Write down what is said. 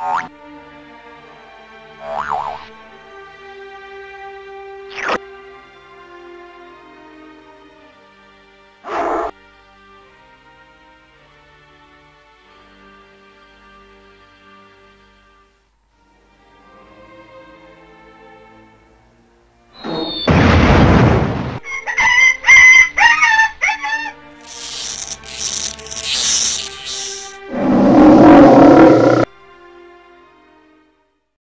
you